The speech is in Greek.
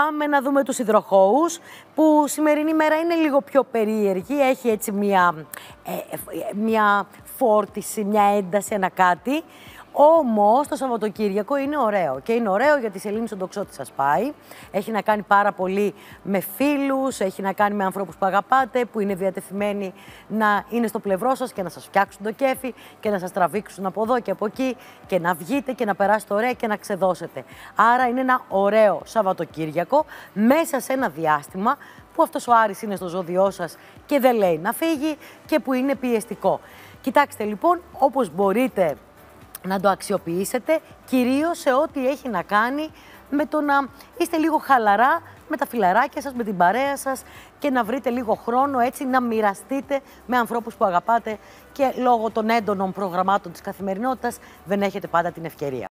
Πάμε να δούμε τους υδροχώους, που σημερινή μέρα είναι λίγο πιο περίεργη. Έχει έτσι μια, ε, ε, μια φόρτιση, μια ένταση, ένα κάτι. Όμως το Σαββατοκύριακο είναι ωραίο. Και είναι ωραίο γιατί η Σελήνη στον τοξότη σας πάει. Έχει να κάνει πάρα πολύ με φίλους, έχει να κάνει με ανθρώπους που αγαπάτε, που είναι διατεθειμένοι να είναι στο πλευρό σας και να σας φτιάξουν το κέφι και να σας τραβήξουν από εδώ και από εκεί και να βγείτε και να περάσετε ωραία και να ξεδώσετε. Άρα είναι ένα ωραίο Σαββατοκύριακο μέσα σε ένα διάστημα που αυτός ο Άρης είναι στο ζώδιό σας και δεν λέει να φύγει και που είναι πιεστικό. Κοιτάξτε λοιπόν, όπως μπορείτε να το αξιοποιήσετε, κυρίως σε ό,τι έχει να κάνει με το να είστε λίγο χαλαρά με τα φιλαράκια σας, με την παρέα σας και να βρείτε λίγο χρόνο έτσι να μοιραστείτε με ανθρώπους που αγαπάτε και λόγω των έντονων προγραμμάτων της καθημερινότητας δεν έχετε πάντα την ευκαιρία.